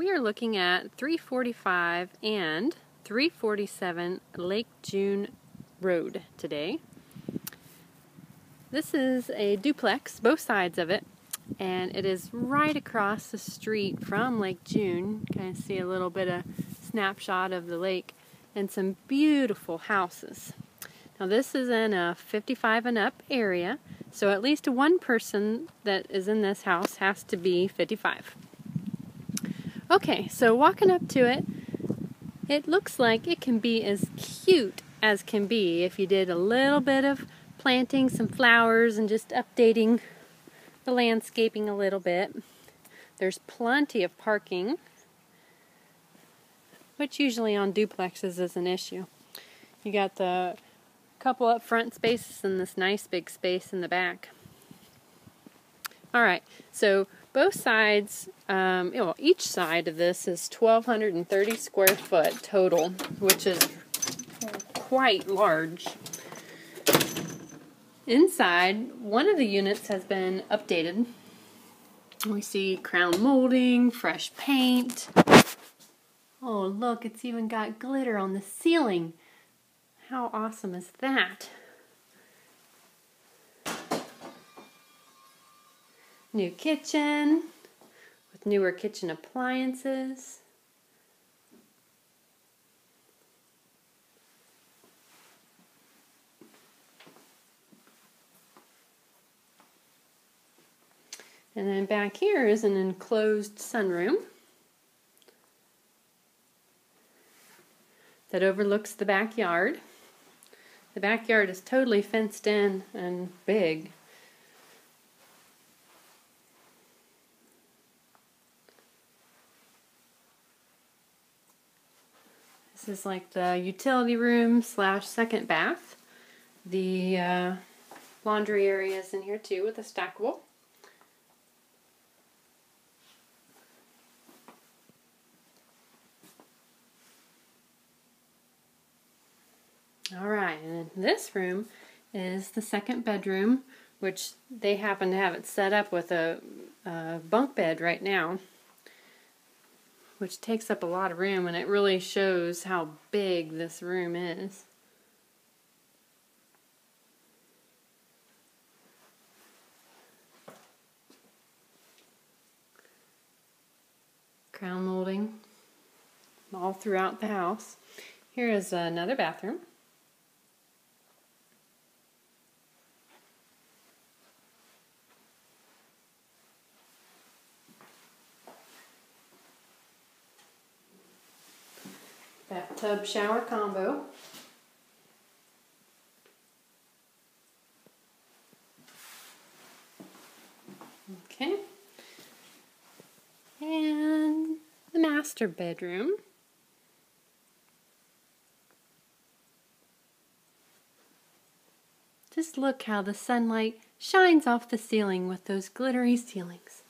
we are looking at 345 and 347 Lake June Road today. This is a duplex, both sides of it, and it is right across the street from Lake June. Kind of see a little bit of snapshot of the lake and some beautiful houses. Now this is in a 55 and up area, so at least one person that is in this house has to be 55. Okay, so walking up to it, it looks like it can be as cute as can be if you did a little bit of planting some flowers and just updating the landscaping a little bit. There's plenty of parking, which usually on duplexes is an issue. You got the couple up front spaces and this nice big space in the back. All right, so both sides, um, well, each side of this is 1,230 square foot total, which is quite large. Inside, one of the units has been updated. We see crown molding, fresh paint. Oh, look, it's even got glitter on the ceiling. How awesome is that? New kitchen with newer kitchen appliances. And then back here is an enclosed sunroom that overlooks the backyard. The backyard is totally fenced in and big. This is like the utility room slash second bath. The uh, laundry area is in here too with a stackable. All right, and this room is the second bedroom, which they happen to have it set up with a, a bunk bed right now, which takes up a lot of room, and it really shows how big this room is. Crown molding all throughout the house. Here is another bathroom. Bathtub shower combo. Okay. And the master bedroom. Just look how the sunlight shines off the ceiling with those glittery ceilings.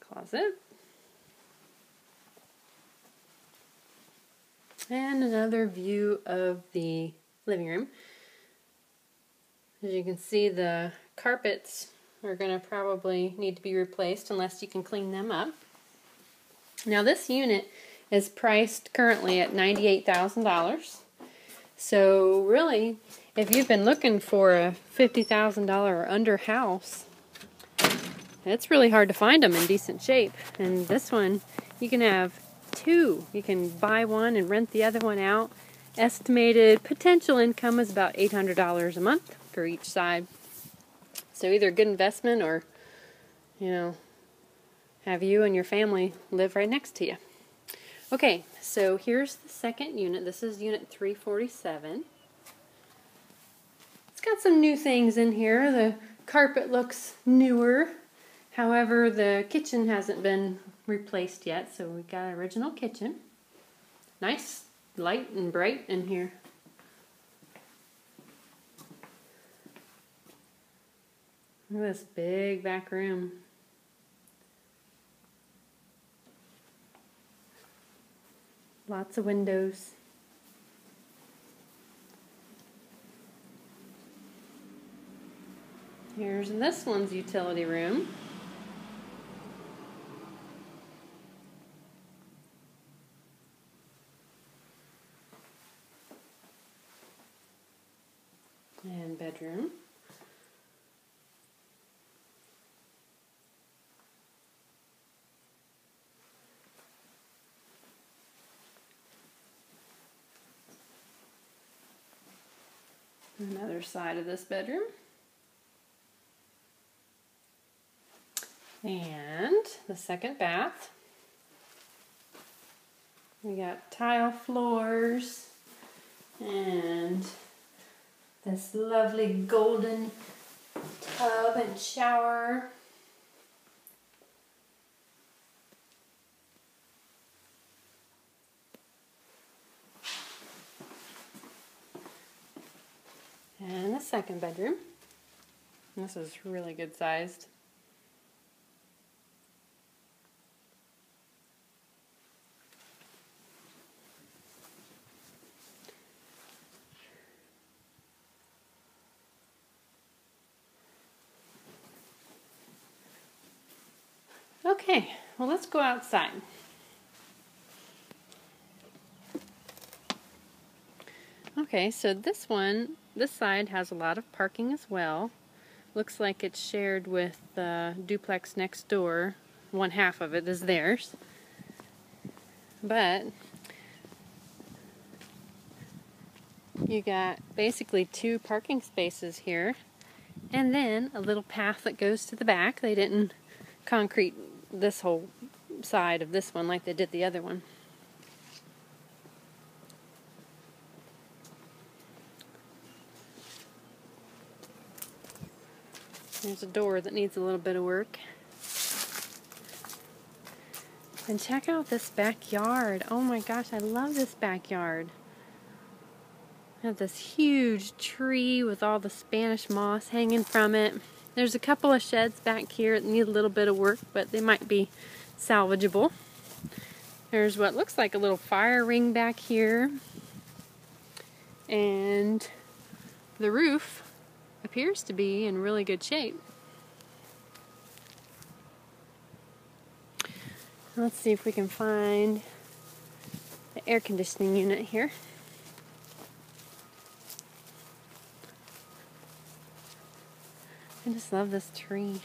Closet. And another view of the living room. As you can see, the carpets are going to probably need to be replaced unless you can clean them up. Now this unit is priced currently at $98,000. So really, if you've been looking for a $50,000 or under house, it's really hard to find them in decent shape. And this one, you can have two. You can buy one and rent the other one out. Estimated potential income is about $800 a month for each side. So either a good investment or, you know, have you and your family live right next to you. Okay, so here's the second unit. This is unit 347. It's got some new things in here. The carpet looks newer. However, the kitchen hasn't been replaced yet, so we got original kitchen. Nice, light and bright in here. Look at this big back room. Lots of windows. Here's this one's utility room. Bedroom. Another side of this bedroom. And the second bath. We got tile floors and this lovely golden tub and shower. And the second bedroom. This is really good sized. Okay, well let's go outside. Okay, so this one, this side has a lot of parking as well. Looks like it's shared with the duplex next door. One half of it is theirs. But you got basically two parking spaces here and then a little path that goes to the back. They didn't concrete this whole side of this one like they did the other one. There's a door that needs a little bit of work. And check out this backyard. Oh my gosh, I love this backyard. I have this huge tree with all the Spanish moss hanging from it. There's a couple of sheds back here that need a little bit of work, but they might be salvageable. There's what looks like a little fire ring back here. And the roof appears to be in really good shape. Let's see if we can find the air conditioning unit here. I just love this tree.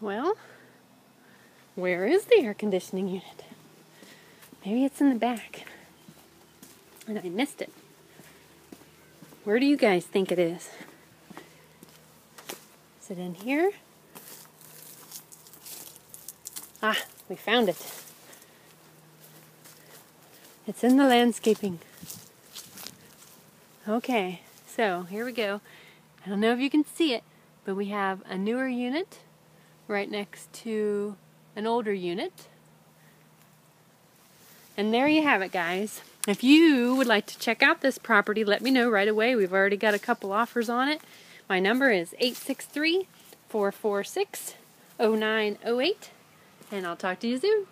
Well, where is the air conditioning unit? Maybe it's in the back. And I missed it. Where do you guys think it is? Is it in here? Ah, we found it. It's in the landscaping. Okay, so here we go. I don't know if you can see it, but we have a newer unit right next to an older unit. And there you have it, guys. If you would like to check out this property, let me know right away. We've already got a couple offers on it. My number is 863 446 0908, and I'll talk to you soon.